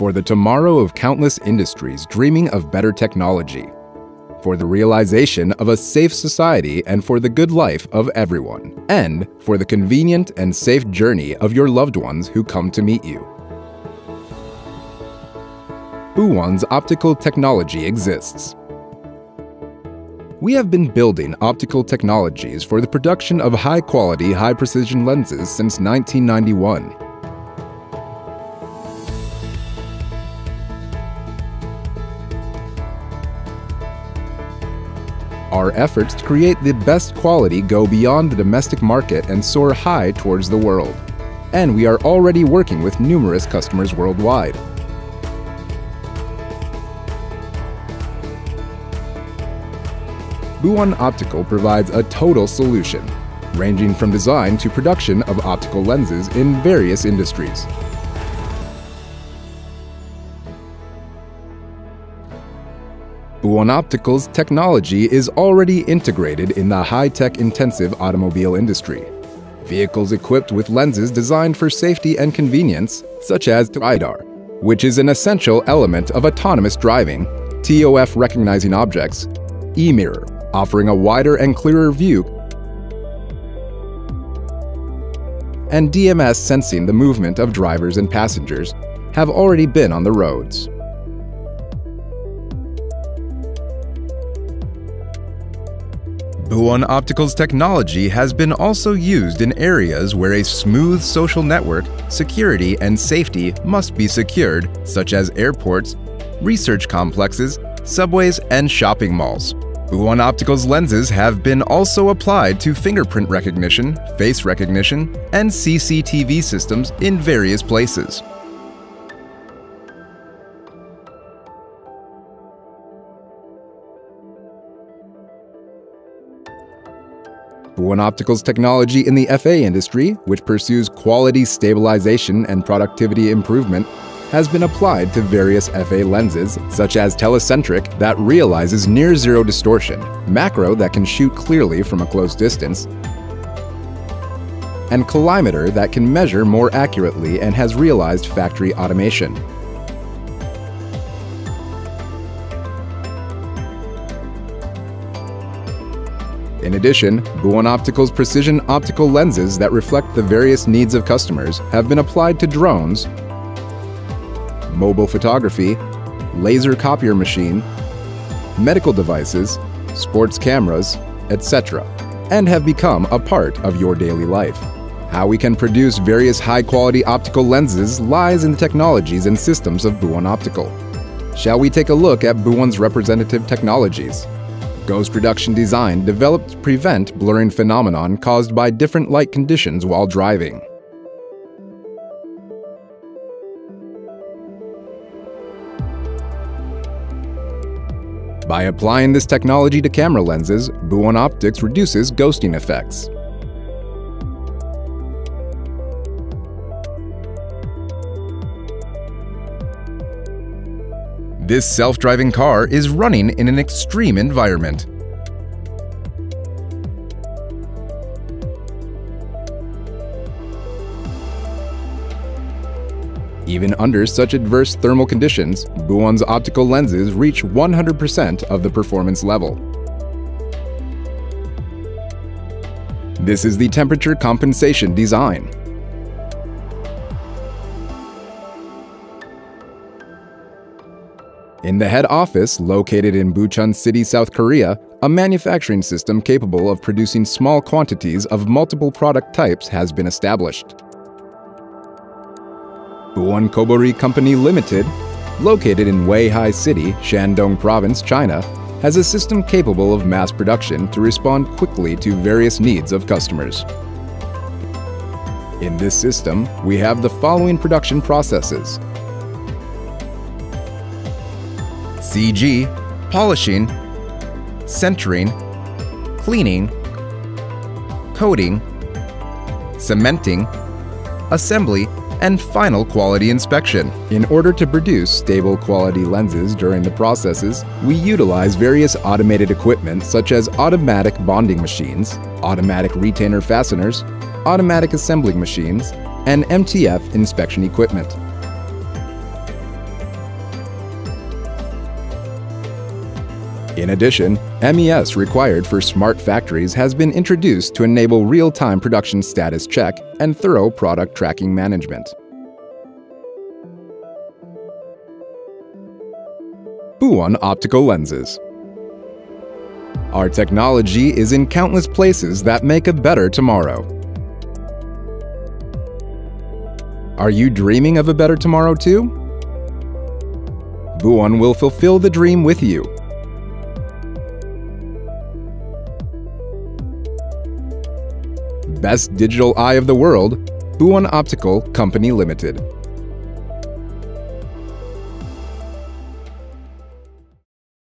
For the tomorrow of countless industries dreaming of better technology. For the realization of a safe society and for the good life of everyone. And for the convenient and safe journey of your loved ones who come to meet you. Boowon's optical technology exists. We have been building optical technologies for the production of high-quality, high-precision lenses since 1991. Our efforts to create the best quality go beyond the domestic market and soar high towards the world. And we are already working with numerous customers worldwide. Boowon Optical provides a total solution, ranging from design to production of optical lenses in various industries. Boowon Optical's technology is already integrated in the high-tech intensive automobile industry. Vehicles equipped with lenses designed for safety and convenience, such as LiDAR, which is an essential element of autonomous driving, TOF recognizing objects, e-mirror, offering a wider and clearer view, and DMS sensing the movement of drivers and passengers, have already been on the roads. Boowon Optical's technology has been also used in areas where a smooth social network, security, and safety must be secured, such as airports, research complexes, subways, and shopping malls. Boowon Optical's lenses have been also applied to fingerprint recognition, face recognition, and CCTV systems in various places. Boowon Optical's technology in the FA industry, which pursues quality stabilization and productivity improvement, has been applied to various FA lenses, such as telecentric that realizes near zero distortion, macro that can shoot clearly from a close distance, and collimator that can measure more accurately and has realized factory automation. In addition, Boowon Optical's precision optical lenses that reflect the various needs of customers have been applied to drones, mobile photography, laser copier machine, medical devices, sports cameras, etc., and have become a part of your daily life. How we can produce various high-quality optical lenses lies in the technologies and systems of Boowon Optical. Shall we take a look at Boowon's representative technologies? Ghost reduction design developed to prevent blurring phenomenon caused by different light conditions while driving. By applying this technology to camera lenses, Boowon Optics reduces ghosting effects. This self-driving car is running in an extreme environment. Even under such adverse thermal conditions, Boowon's optical lenses reach 100% of the performance level. This is the temperature compensation design. In the head office, located in Bucheon City, South Korea, a manufacturing system capable of producing small quantities of multiple product types has been established. Boowon Kobori Company Limited, located in Weihai City, Shandong Province, China, has a system capable of mass production to respond quickly to various needs of customers. In this system, we have the following production processes CG, polishing, centering, cleaning, coating, cementing, assembly, and final quality inspection. In order to produce stable quality lenses during the processes, we utilize various automated equipment such as automatic bonding machines, automatic retainer fasteners, automatic assembling machines, and MTF inspection equipment. In addition, MES required for smart factories has been introduced to enable real-time production status check and thorough product tracking management. Boowon Optical Lenses Our technology is in countless places that make a better tomorrow. Are you dreaming of a better tomorrow too? Boowon will fulfill the dream with you. Best digital eye of the world, Boowon Optical Company Limited.